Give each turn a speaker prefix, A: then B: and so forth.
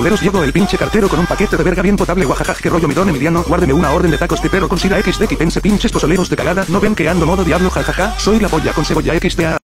A: Culeros llegó el pinche cartero con un paquete de verga bien potable guajajaj que rollo midón Emiliano, guárdeme una orden de tacos de perro con sira xd pense pinches posoleros de cagada, no ven que ando modo diablo jajaja, soy la polla con cebolla xda.